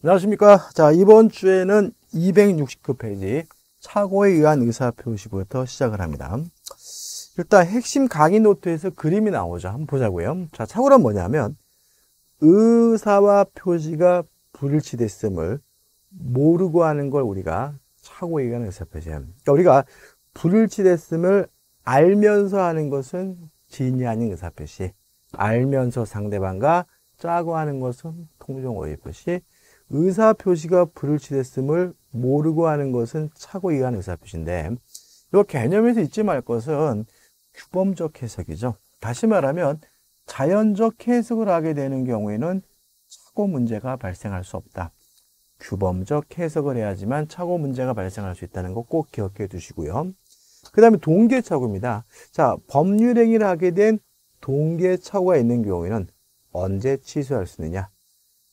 안녕하십니까. 자, 이번 주에는 269 페이지 착오에 의한 의사표시부터 시작을 합니다. 일단 핵심 강의 노트에서 그림이 나오죠. 한번 보자고요. 자, 착오란 뭐냐면 의사와 표시가 불일치됐음을 모르고 하는 걸 우리가 착오에 의한 의사표시예요. 그러니까 우리가 불일치됐음을 알면서 하는 것은 진이 아닌 의사표시. 알면서 상대방과 짜고 하는 것은 통종 오해표시. 의사표시가 불일치됐음을 모르고 하는 것은 차고 의한 의사표시인데 이 개념에서 잊지 말 것은 규범적 해석이죠. 다시 말하면 자연적 해석을 하게 되는 경우에는 차고 문제가 발생할 수 없다. 규범적 해석을 해야지만 차고 문제가 발생할 수 있다는 거 꼭 기억해 두시고요. 그 다음에 동계착오입니다. 자, 법률행위를 하게 된 동계착오가 있는 경우에는 언제 취소할 수 있느냐?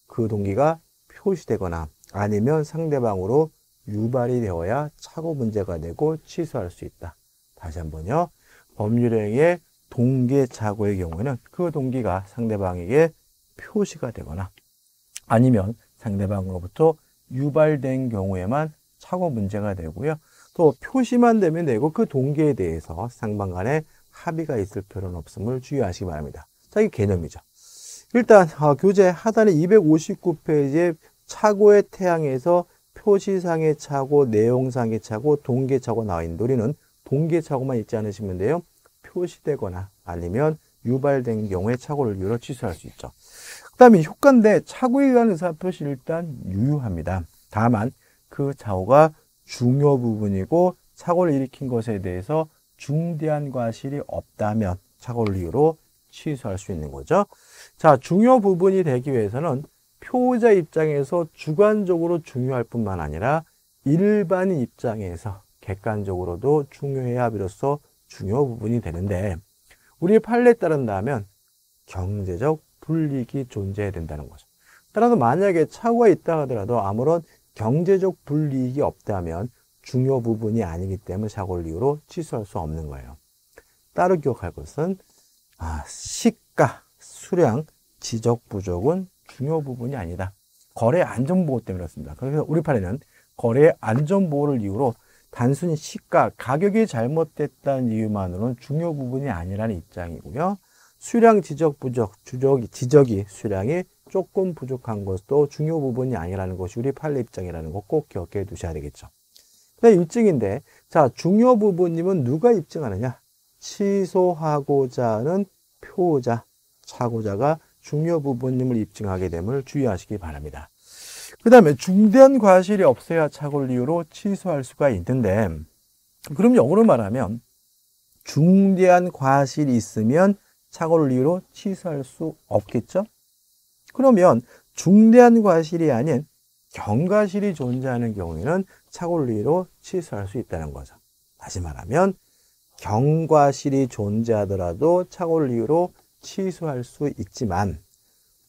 그 동기가 표시되거나 아니면 상대방으로 유발이 되어야 착오 문제가 되고 취소할 수 있다. 다시 한번요. 법률행위의 동계착오의 경우에는 그 동기가 상대방에게 표시가 되거나 아니면 상대방으로부터 유발된 경우에만 착오 문제가 되고요. 또 표시만 되면 되고 그 동기에 대해서 상방 간에 합의가 있을 필요는 없음을 주의하시기 바랍니다. 자, 이 개념이죠. 일단 어, 교재 하단에 259페이지에 차고의 태양에서 표시상의 차고, 내용상의 차고, 동계차고 나와 있는 우리는 동계차고만 읽지 않으시면 돼요. 표시되거나 아니면 유발된 경우에 차고를 유로 취소할 수 있죠. 그 다음에 효과인데 차고에 의한 의사표시 일단 유효합니다. 다만 그 차고가 중요 부분이고 착오를 일으킨 것에 대해서 중대한 과실이 없다면 착오를 이유로 취소할 수 있는 거죠. 자, 중요 부분이 되기 위해서는 표의자 입장에서 주관적으로 중요할 뿐만 아니라 일반인 입장에서 객관적으로도 중요해야 비로소 중요 부분이 되는데 우리의 판례에 따른다면 경제적 불이익이 존재해야 된다는 거죠. 따라서 만약에 차고가 있다 하더라도 아무런 경제적 불이익이 없다면 중요 부분이 아니기 때문에 사고를 이유로 취소할 수 없는 거예요. 따로 기억할 것은 아, 시가, 수량, 지적 부족은 중요 부분이 아니다. 거래 안전보호 때문에 그렇습니다. 그래서 우리 판에는 거래 안전보호를 이유로 단순히 시가, 가격이 잘못됐다는 이유만으로는 중요 부분이 아니라는 입장이고요. 수량 지적 부족, 주적이, 지적이 수량이 조금 부족한 것도 중요 부분이 아니라는 것이 우리 판례 입장이라는 거 꼭 기억해 두셔야 되겠죠. 그 입증인데, 자, 중요 부분님은 누가 입증하느냐? 취소하고자 하는 표자, 차고자가 중요 부분님을 입증하게 됨을 주의하시기 바랍니다. 그 다음에 중대한 과실이 없어야 착오를 이유로 취소할 수가 있는데 그럼 영어로 말하면 중대한 과실이 있으면 착오를 이유로 취소할 수 없겠죠? 그러면 중대한 과실이 아닌 경과실이 존재하는 경우에는 착오를 이유로 취소할 수 있다는 거죠. 다시 말하면 경과실이 존재하더라도 착오를 이유로 취소할 수 있지만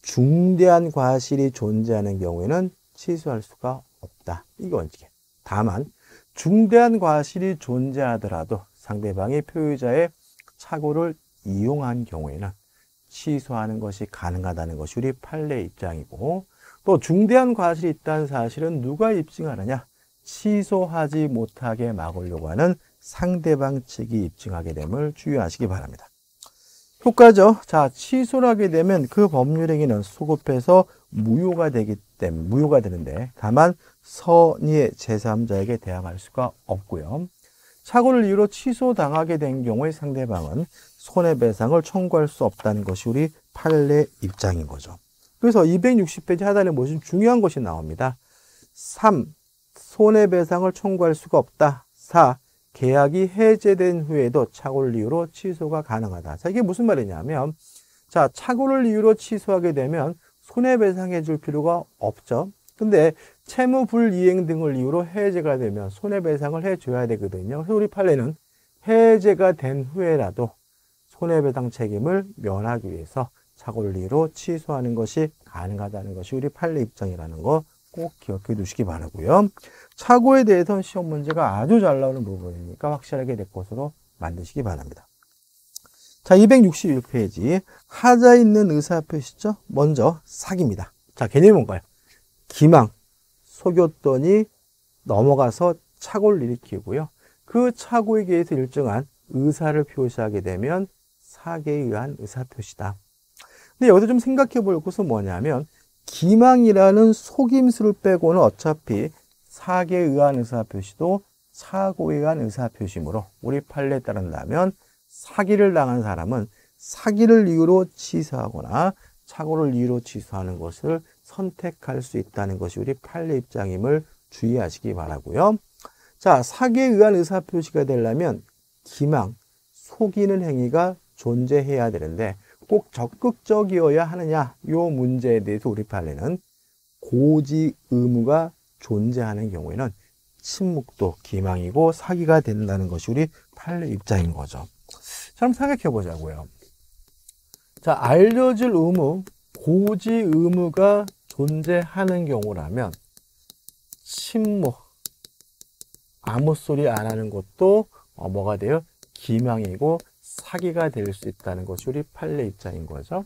중대한 과실이 존재하는 경우에는 취소할 수가 없다. 이게 원칙이에요. 다만 중대한 과실이 존재하더라도 상대방이 표의자의 착오를 이용한 경우에는 취소하는 것이 가능하다는 것이 우리 판례 입장이고 또 중대한 과실이 있다는 사실은 누가 입증하느냐? 취소하지 못하게 막으려고 하는 상대방 측이 입증하게 됨을 주의하시기 바랍니다. 효과죠. 자, 취소를 하게 되면 그 법률 행위는 소급해서 무효가 되기 때문에 무효가 되는데 다만 선의의 제3자에게 대항할 수가 없고요. 착오를 이유로 취소당하게 된 경우에 상대방은 손해배상을 청구할 수 없다는 것이 우리 판례 입장인 거죠. 그래서 260페이지 하단에 보시면 중요한 것이 나옵니다. 3. 손해배상을 청구할 수가 없다. 4. 계약이 해제된 후에도 착오를 이유로 취소가 가능하다. 자, 이게 무슨 말이냐면, 자, 착오를 이유로 취소하게 되면 손해배상해 줄 필요가 없죠. 근데 채무 불이행 등을 이유로 해제가 되면 손해배상을 해줘야 되거든요. 그래서 우리 판례는 해제가 된 후에라도 손해배상 책임을 면하기 위해서 착오를 이유로 취소하는 것이 가능하다는 것이 우리 판례 입장이라는 거 꼭 기억해 두시기 바라고요. 착오에 대해서는 시험 문제가 아주 잘 나오는 부분이니까 확실하게 될 것으로 만드시기 바랍니다. 자, 261페이지. 하자 있는 의사표시죠? 먼저 사기입니다. 자, 개념이 뭔가요? 기망, 속였더니 넘어가서 착오를 일으키고요. 그 착오에 의해서 일정한 의사를 표시하게 되면 사계에 의한 의사표시다. 근데 여기서 좀 생각해 볼 것은 뭐냐면 기망이라는 속임수를 빼고는 어차피 사계에 의한 의사표시도 사고에 의한 의사표시므로 우리 판례에 따른다면 사기를 당한 사람은 사기를 이유로 취소하거나 착오를 이유로 취소하는 것을 선택할 수 있다는 것이 우리 판례 입장임을 주의하시기 바라고요. 자, 사기에 의한 의사표시가 되려면 기망, 속이는 행위가 존재해야 되는데 꼭 적극적이어야 하느냐 이 문제에 대해서 우리 판례는 고지 의무가 존재하는 경우에는 침묵도 기망이고 사기가 된다는 것이 우리 판례 입장인 거죠. 자, 한번 생각해 보자고요. 자, 알려줄 의무, 고지 의무가 존재하는 경우라면 침묵, 아무 소리 안 하는 것도 어, 뭐가 돼요? 기망이고 사기가 될 수 있다는 것이 우리 판례 입장인 거죠.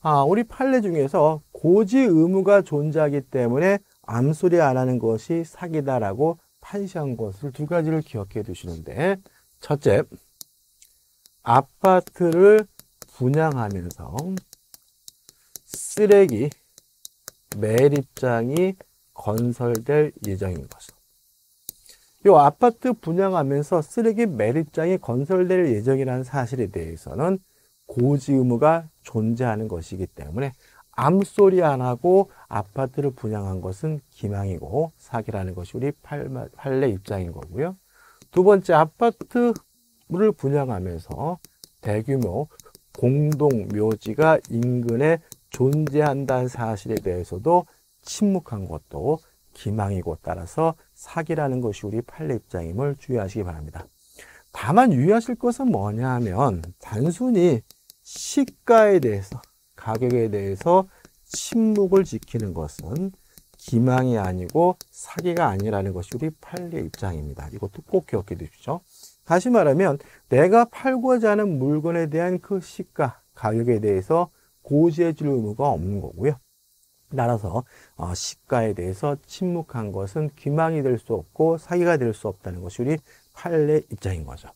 아, 우리 판례 중에서 고지 의무가 존재하기 때문에 암소리 안 하는 것이 사기다라고 판시한 것을 두 가지를 기억해 두시는데 첫째, 아파트를 분양하면서 쓰레기 매립장이 건설될 예정인 것을 이 아파트 분양하면서 쓰레기 매립장이 건설될 예정이라는 사실에 대해서는 고지 의무가 존재하는 것이기 때문에 암소리 안 하고 아파트를 분양한 것은 기망이고 사기라는 것이 우리 판례 입장인 거고요. 두 번째 아파트를 분양하면서 대규모 공동 묘지가 인근에 존재한다는 사실에 대해서도 침묵한 것도 기망이고 따라서 사기라는 것이 우리 판례 입장임을 주의하시기 바랍니다. 다만 유의하실 것은 뭐냐 하면 단순히 시가에 대해서 가격에 대해서 침묵을 지키는 것은 기망이 아니고 사기가 아니라는 것이 우리 판례 입장입니다. 이것도 꼭 기억해 두십시오. 다시 말하면 내가 팔고자 하는 물건에 대한 그 시가, 가격에 대해서 고지해 줄 의무가 없는 거고요. 따라서 어, 시가에 대해서 침묵한 것은 기망이 될 수 없고 사기가 될 수 없다는 것이 우리 판례 입장인 거죠.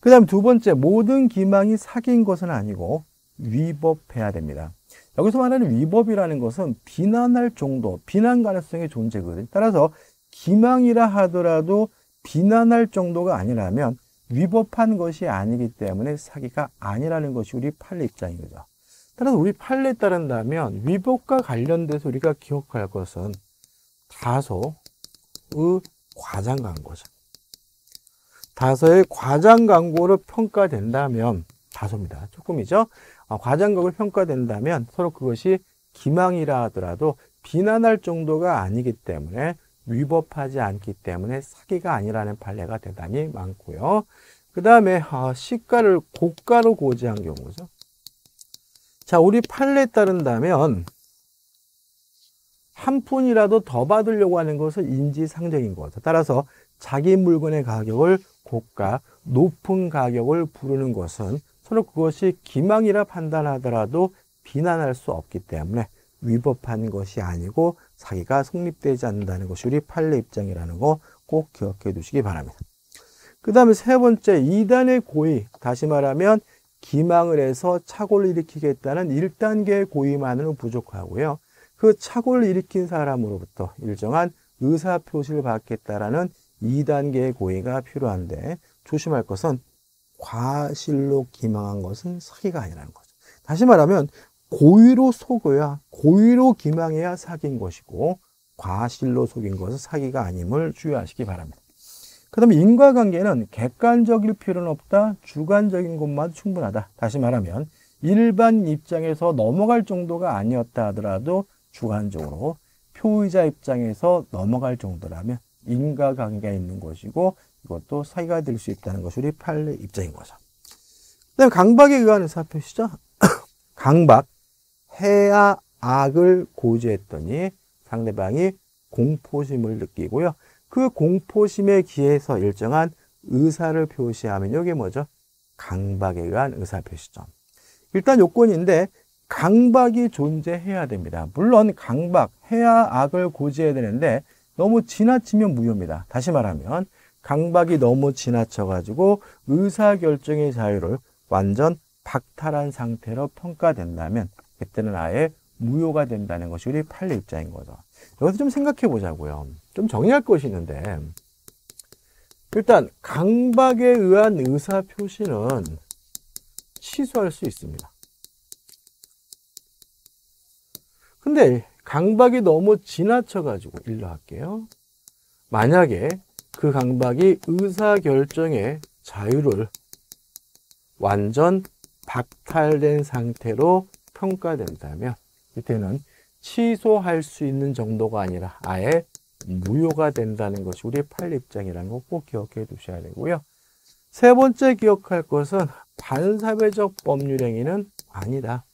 그 다음 두 번째, 모든 기망이 사기인 것은 아니고 위법해야 됩니다. 여기서 말하는 위법이라는 것은 비난할 정도, 비난 가능성의 존재거든요. 따라서 기망이라 하더라도 비난할 정도가 아니라면 위법한 것이 아니기 때문에 사기가 아니라는 것이 우리 판례 입장인 거죠. 따라서 우리 판례에 따른다면 위법과 관련돼서 우리가 기억할 것은 다소의 과장 광고죠. 다소의 과장 광고로 평가된다면 다소입니다. 조금이죠. 아, 과장각을 평가된다면 서로 그것이 기망이라 하더라도 비난할 정도가 아니기 때문에 위법하지 않기 때문에 사기가 아니라는 판례가 대단히 많고요. 그 다음에 아, 시가를 고가로 고지한 경우죠. 자, 우리 판례에 따른다면 한 푼이라도 더 받으려고 하는 것은 인지상정인 거죠. 따라서 자기 물건의 가격을 고가, 높은 가격을 부르는 것은 서로 그것이 기망이라 판단하더라도 비난할 수 없기 때문에 위법한 것이 아니고 사기가 성립되지 않는다는 것이 우리 판례 입장이라는 거 꼭 기억해 두시기 바랍니다. 그 다음에 세 번째, 이단의 고의. 다시 말하면 기망을 해서 착오를 일으키겠다는 1단계의 고의만으로 부족하고요. 그 착오를 일으킨 사람으로부터 일정한 의사표시를 받겠다라는 2단계의 고의가 필요한데 조심할 것은 과실로 기망한 것은 사기가 아니라는 거죠. 다시 말하면 고의로 속어야 고의로 기망해야 사기인 것이고 과실로 속인 것은 사기가 아님을 주의하시기 바랍니다. 그 다음에 인과관계는 객관적일 필요는 없다. 주관적인 것만 충분하다. 다시 말하면 일반 입장에서 넘어갈 정도가 아니었다 하더라도 주관적으로 표의자 입장에서 넘어갈 정도라면 인과관계가 있는 것이고 이것도 사기가 될 수 있다는 것이 우리 판례 입장인 거죠. 그 다음에 강박에 의한 의사표시죠. 강박, 해야 악을 고지했더니 상대방이 공포심을 느끼고요. 그 공포심에 기해서 일정한 의사를 표시하면 이게 뭐죠? 강박에 의한 의사 표시죠. 일단 요건인데 강박이 존재해야 됩니다. 물론 강박, 해야 악을 고지해야 되는데 너무 지나치면 무효입니다. 다시 말하면 강박이 너무 지나쳐가지고 의사결정의 자유를 완전 박탈한 상태로 평가된다면 그때는 아예 무효가 된다는 것이 우리 판례 입장인 거죠. 여기서 좀 생각해 보자고요. 좀 정리할 것이 있는데 일단 강박에 의한 의사 표시는 취소할 수 있습니다. 근데 강박이 너무 지나쳐 가지고 일로 할게요. 만약에 그 강박이 의사 결정의 자유를 완전 박탈된 상태로 평가된다면 이때는 취소할 수 있는 정도가 아니라 아예 무효가 된다는 것이 우리 판례 입장이라는 거 꼭 기억해 두셔야 되고요. 세 번째 기억할 것은 반사회적 법률행위는 아니다.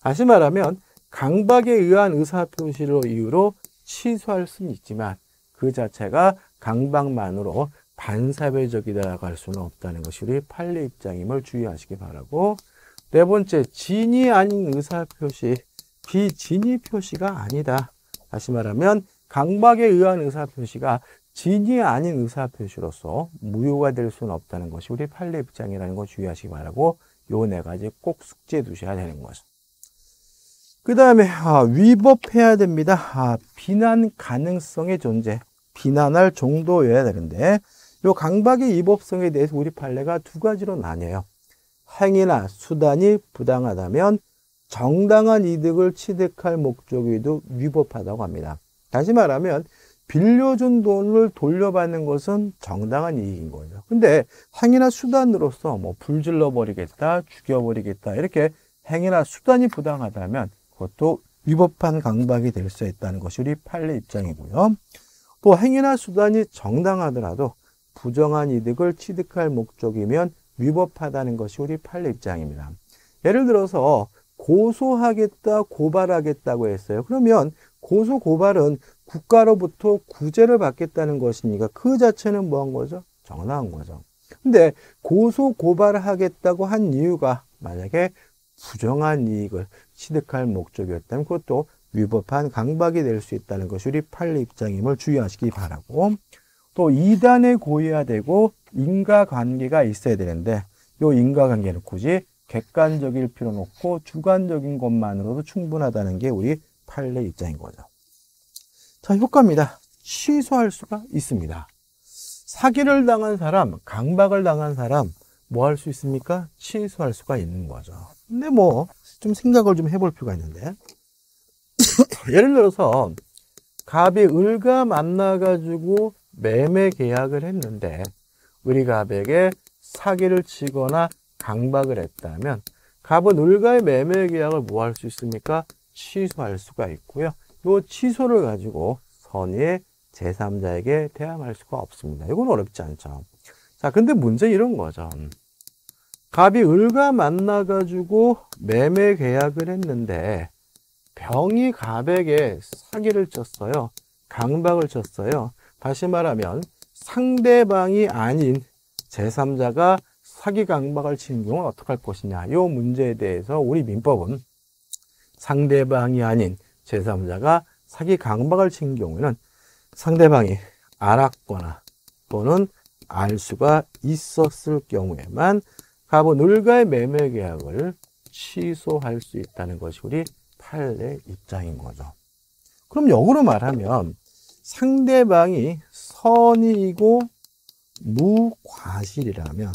다시 말하면 강박에 의한 의사표시로 이유로 취소할 수는 있지만 그 자체가 강박만으로 반사회적이다라고 할 수는 없다는 것이 우리 판례 입장임을 주의하시기 바라고 네 번째, 진이 아닌 의사표시, 비진이 표시가 아니다. 다시 말하면 강박에 의한 의사표시가 진이 아닌 의사표시로서 무효가 될 수는 없다는 것이 우리 판례 입장이라는 거 주의하시기 바라고 요 네 가지 꼭 숙지해 두셔야 되는 거죠. 그 다음에 아, 위법해야 됩니다. 아, 비난 가능성의 존재, 비난할 정도여야 되는데 요 강박의 위법성에 대해서 우리 판례가 두 가지로 나뉘어요. 행위나 수단이 부당하다면 정당한 이득을 취득할 목적에도 위법하다고 합니다. 다시 말하면 빌려준 돈을 돌려받는 것은 정당한 이익인 거죠. 근데 행위나 수단으로서 뭐 불질러 버리겠다, 죽여 버리겠다 이렇게 행위나 수단이 부당하다면 그것도 위법한 강박이 될 수 있다는 것이 우리 판례 입장이고요. 또 행위나 수단이 정당하더라도 부정한 이득을 취득할 목적이면 위법하다는 것이 우리 판례 입장입니다. 예를 들어서 고소하겠다, 고발하겠다고 했어요. 그러면 고소, 고발은 국가로부터 구제를 받겠다는 것이니까 그 자체는 뭐한 거죠? 정당한 거죠. 근데 고소, 고발하겠다고 한 이유가 만약에 부정한 이익을 취득할 목적이었다면 그것도 위법한 강박이 될 수 있다는 것이 우리 판례 입장임을 주의하시기 바라고 또 이단에 고의해야 되고 인과관계가 있어야 되는데 이 인과관계는 굳이 객관적일 필요는 없고 주관적인 것만으로도 충분하다는 게 우리 판례 입장인 거죠. 자, 효과입니다. 취소할 수가 있습니다. 사기를 당한 사람, 강박을 당한 사람, 뭐 할 수 있습니까? 취소할 수가 있는 거죠. 근데 뭐, 좀 생각을 좀 해볼 필요가 있는데. 예를 들어서, 갑이 을과 만나가지고 매매 계약을 했는데, 우리 갑에게 사기를 치거나 강박을 했다면 갑은 을과의 매매 계약을 뭐 할 수 있습니까? 취소할 수가 있고요. 이 취소를 가지고 선의의 제3자에게 대항할 수가 없습니다. 이건 어렵지 않죠. 자, 근데 문제 이런 거죠. 갑이 을과 만나가지고 매매 계약을 했는데 병이 갑에게 사기를 쳤어요. 강박을 쳤어요. 다시 말하면 상대방이 아닌 제3자가 사기 강박을 치는 경우는 어떻게 할 것이냐. 이 문제에 대해서 우리 민법은 상대방이 아닌 제3자가 사기 강박을 친 경우에는 상대방이 알았거나 또는 알 수가 있었을 경우에만 을과의 매매 계약을 취소할 수 있다는 것이 우리 판례 입장인 거죠. 그럼 역으로 말하면 상대방이 선이고 무과실이라면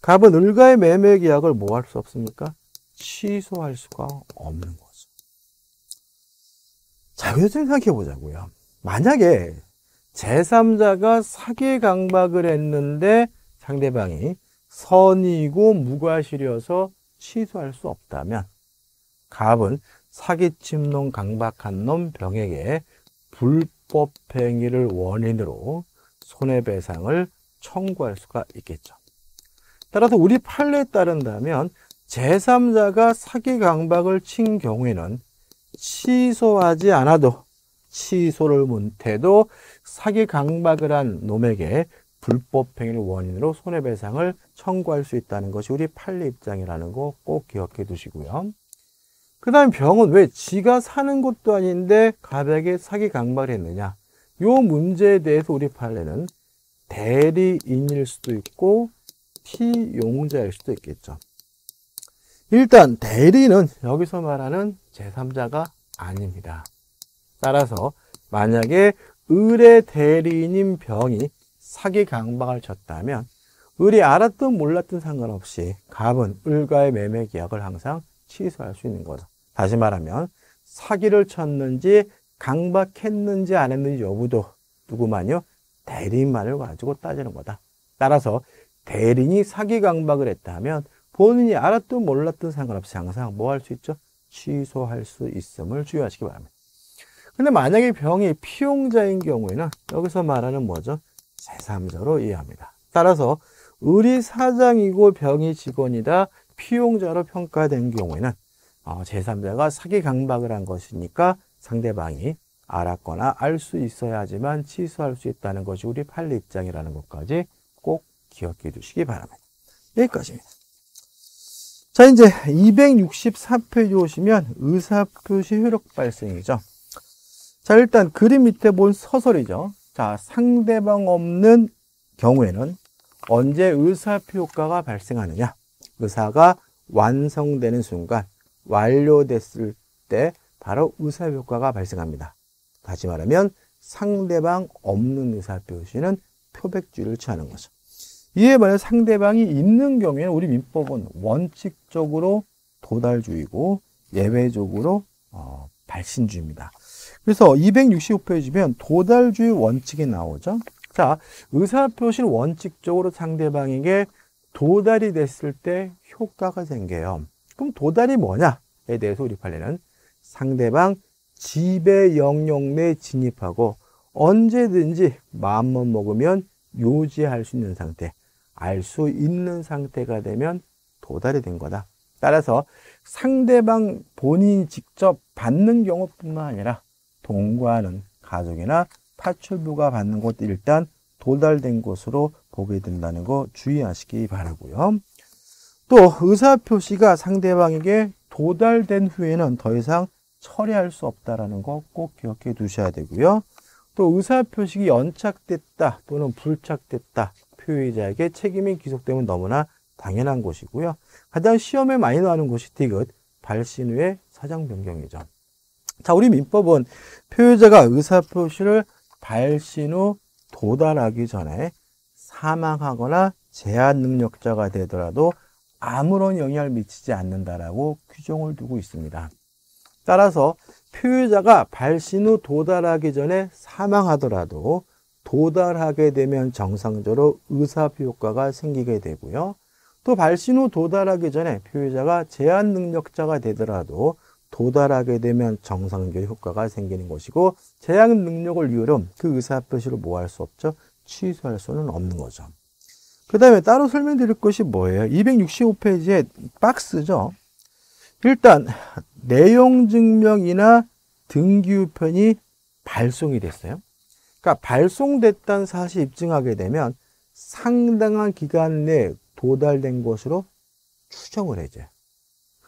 갑은 을과의 매매 계약을 뭐 할 수 없습니까? 취소할 수가 없는 거죠. 자, 그래서 생각해 보자고요. 만약에 제3자가 사기 강박을 했는데 상대방이 선이고 무과실이어서 취소할 수 없다면 갑은 사기침 놈 강박한 놈 병에게 불법 행위를 원인으로 손해배상을 청구할 수가 있겠죠. 따라서 우리 판례에 따른다면 제3자가 사기 강박을 친 경우에는 취소하지 않아도 취소를 못해도 사기 강박을 한 놈에게 불법행위를 원인으로 손해배상을 청구할 수 있다는 것이 우리 판례 입장이라는 거 꼭 기억해 두시고요. 그 다음 병은 왜 지가 사는 것도 아닌데 갑에게 사기 강박을 했느냐. 요 문제에 대해서 우리 판례는 대리인일 수도 있고 피용자일 수도 있겠죠. 일단 대리는 여기서 말하는 제3자가 아닙니다. 따라서 만약에 을의 대리인인 병이 사기 강박을 쳤다면 을이 알았든 몰랐든 상관없이 갑은 을과의 매매 계약을 항상 취소할 수 있는 거죠. 다시 말하면 사기를 쳤는지 강박했는지 안 했는지 여부도 누구만요? 대리인만을 가지고 따지는 거다. 따라서 대리인이 사기 강박을 했다면 본인이 알았든 몰랐든 상관없이 항상 뭐 할 수 있죠? 취소할 수 있음을 주의하시기 바랍니다. 근데 만약에 병이 피용자인 경우에는 여기서 말하는 뭐죠? 제3자로 이해합니다. 따라서 의리 사장이고 병이 직원이다 피용자로 평가된 경우에는 어, 제3자가 사기 강박을 한 것이니까 상대방이 알았거나 알 수 있어야지만 취소할 수 있다는 것이 우리 판례 입장이라는 것까지 꼭 기억해 두시기 바랍니다. 여기까지입니다. 자, 이제 264페이지 오시면 의사표시 효력 발생이죠. 자, 일단 그림 밑에 본 서설이죠. 자, 상대방 없는 경우에는 언제 의사표 효과가 발생하느냐? 의사가 완성되는 순간, 완료됐을 때 바로 의사 효과가 발생합니다. 다시 말하면 상대방 없는 의사 표시는 표백주의를 취하는 거죠. 이에 반해 상대방이 있는 경우에는 우리 민법은 원칙적으로 도달주의고 예외적으로 어, 발신주의입니다. 그래서 265페이지면 도달주의 원칙이 나오죠. 자, 의사표시를 원칙적으로 상대방에게 도달이 됐을 때 효과가 생겨요. 그럼 도달이 뭐냐에 대해서 우리 판례는 상대방 지배 영역 내 진입하고 언제든지 마음만 먹으면 요지할 수 있는 상태, 알 수 있는 상태가 되면 도달이 된 거다. 따라서 상대방 본인이 직접 받는 경우뿐만 아니라 동거하는 가족이나 파출부가 받는 것도 일단 도달된 것으로 보게 된다는 거 주의하시기 바라고요. 또 의사 표시가 상대방에게 도달된 후에는 더 이상 처리할 수 없다라는 거 꼭 기억해 두셔야 되고요. 또 의사 표식이 연착됐다 또는 불착됐다 표의자에게 책임이 귀속되면 너무나 당연한 것이고요. 가장 시험에 많이 나오는 것이 디귿 발신 후의 사정 변경이죠. 자, 우리 민법은 표의자가 의사표시를 발신 후 도달하기 전에 사망하거나 제한 능력자가 되더라도 아무런 영향을 미치지 않는다라고 규정을 두고 있습니다. 따라서 표의자가 발신 후 도달하기 전에 사망하더라도 도달하게 되면 정상적으로 의사표 효과가 생기게 되고요. 또 발신 후 도달하기 전에 표의자가 제한 능력자가 되더라도 도달하게 되면 정상적 효과가 생기는 것이고 제한 능력을 이유로 그 의사표시를 뭐 할 수 없죠? 취소할 수는 없는 거죠. 그 다음에 따로 설명드릴 것이 뭐예요? 265페이지에 박스죠. 일단 내용 증명이나 등기우편이 발송이 됐어요. 그러니까 발송됐다는 사실 입증하게 되면 상당한 기간 내에 도달된 것으로 추정을 해줘요.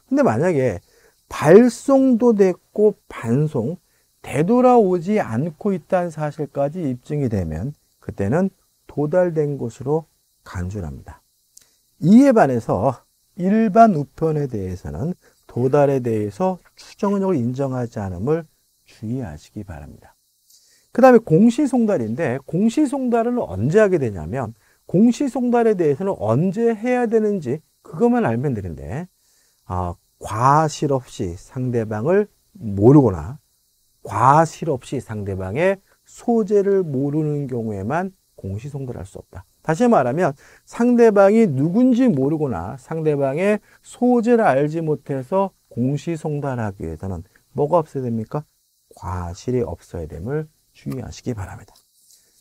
근데 만약에 발송도 됐고 반송, 되돌아오지 않고 있다는 사실까지 입증이 되면 그때는 도달된 것으로 간주합니다. 이에 반해서 일반 우편에 대해서는 도달에 대해서 추정력을 인정하지 않음을 주의하시기 바랍니다. 그 다음에 공시송달인데 공시송달은 언제 하게 되냐면 공시송달에 대해서는 언제 해야 되는지 그것만 알면 되는데 아, 과실 없이 상대방을 모르거나 과실 없이 상대방의 소재를 모르는 경우에만 공시송달할 수 없다. 다시 말하면 상대방이 누군지 모르거나 상대방의 소재를 알지 못해서 공시송달하기 위해서는 뭐가 없어야 됩니까? 과실이 없어야 됨을 주의하시기 바랍니다.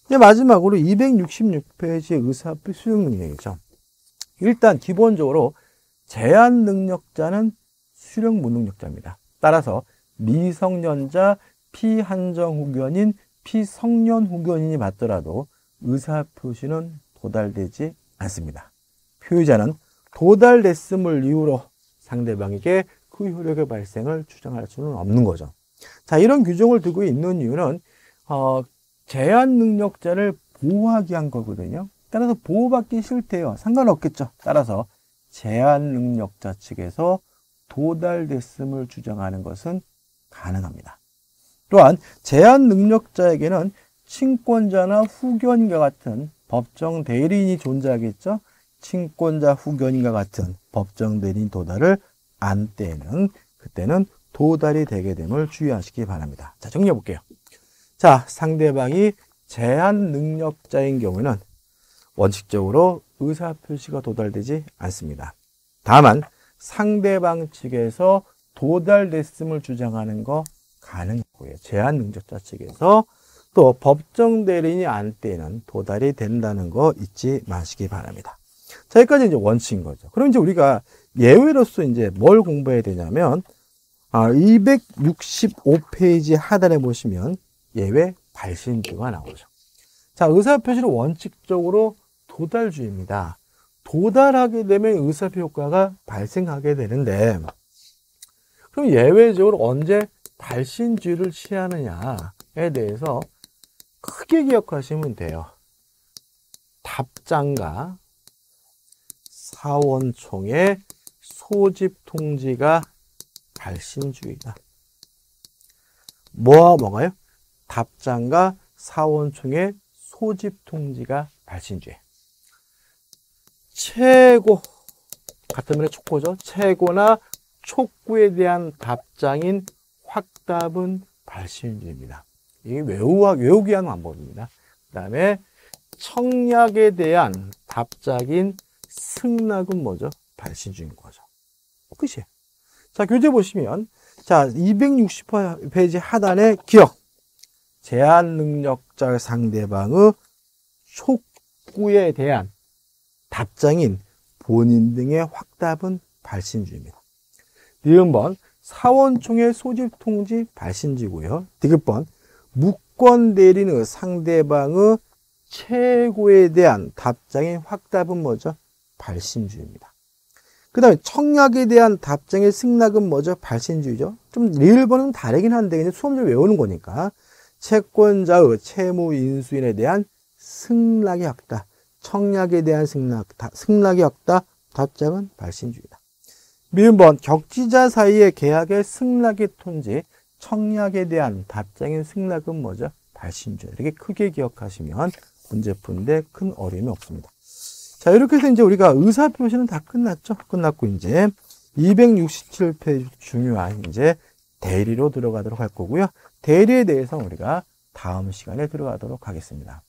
이제 마지막으로 266페이지 의사표 수용 능력이죠. 일단 기본적으로 제한 능력자는 수령 무능력자입니다. 따라서 미성년자 피한정 후견인 피성년 후견인이 맞더라도 의사 표시는 도달되지 않습니다. 표의자는 도달됐음을 이유로 상대방에게 그 효력의 발생을 주장할 수는 없는 거죠. 자, 이런 규정을 두고 있는 이유는 어, 제한 능력자를 보호하기 위한 거거든요. 따라서 보호받기 싫대요. 상관없겠죠. 따라서 제한 능력자 측에서 도달됐음을 주장하는 것은 가능합니다. 또한 제한 능력자에게는 친권자나 후견인과 같은 법정 대리인이 존재하겠죠. 친권자 후견인과 같은 법정 대리인 도달을 안 때는 그때는 도달이 되게 됨을 주의하시기 바랍니다. 자, 정리해 볼게요. 자, 상대방이 제한 능력자인 경우에는 원칙적으로 의사 표시가 도달되지 않습니다. 다만 상대방 측에서 도달됐음을 주장하는 거 가능하고요. 제한 능력자 측에서 또 법정 대리인이 안 때는 도달이 된다는 거 잊지 마시기 바랍니다. 자, 여기까지 이제 원칙인 거죠. 그럼 이제 우리가 예외로서 이제 뭘 공부해야 되냐면, 아, 265페이지 하단에 보시면 예외 발신주가 나오죠. 자, 의사표시는 원칙적으로 도달주입니다. 도달하게 되면 의사표 효과가 발생하게 되는데, 그럼 예외적으로 언제 발신주를 취하느냐에 대해서 크게 기억하시면 돼요. 답장과 사원총의 소집 통지가 발신주의다. 뭐와 뭐가요? 답장과 사원총의 소집 통지가 발신주의. 최고 같은 말에 촉구죠. 최고나 촉구에 대한 답장인 확답은 발신주의입니다. 이게 외우, 외우기 위한 방법입니다. 그 다음에 청약에 대한 답작인 승낙은 뭐죠? 발신주인 거죠. 끝이에요. 자, 교재 보시면, 자, 260페이지 하단에 기억. 제한 능력자 상대방의 촉구에 대한 답장인 본인 등의 확답은 발신주입니다. 니은 번 사원총의 소집 통지 발신지고요. 디귿 번 무권 대리는 상대방의 최고에 대한 답장의 확답은 뭐죠? 발신주의입니다. 그 다음에 청약에 대한 답장의 승낙은 뭐죠? 발신주의죠. 좀 리을번은 다르긴 한데 그냥 수험을 외우는 거니까 채권자의 채무 인수인에 대한 승낙의 확답, 청약에 대한 승낙, 승낙의 확답, 답장은 발신주의다. 미음 번 격지자 사이의 계약의 승낙의 톤지, 청약에 대한 답장인 승낙은 뭐죠? 발신주의. 이렇게 크게 기억하시면 문제 푸는데 큰 어려움이 없습니다. 자, 이렇게 해서 이제 우리가 의사표시는 다 끝났죠? 끝났고, 이제 267페이지 중요한 이제 대리로 들어가도록 할 거고요. 대리에 대해서 우리가 다음 시간에 들어가도록 하겠습니다.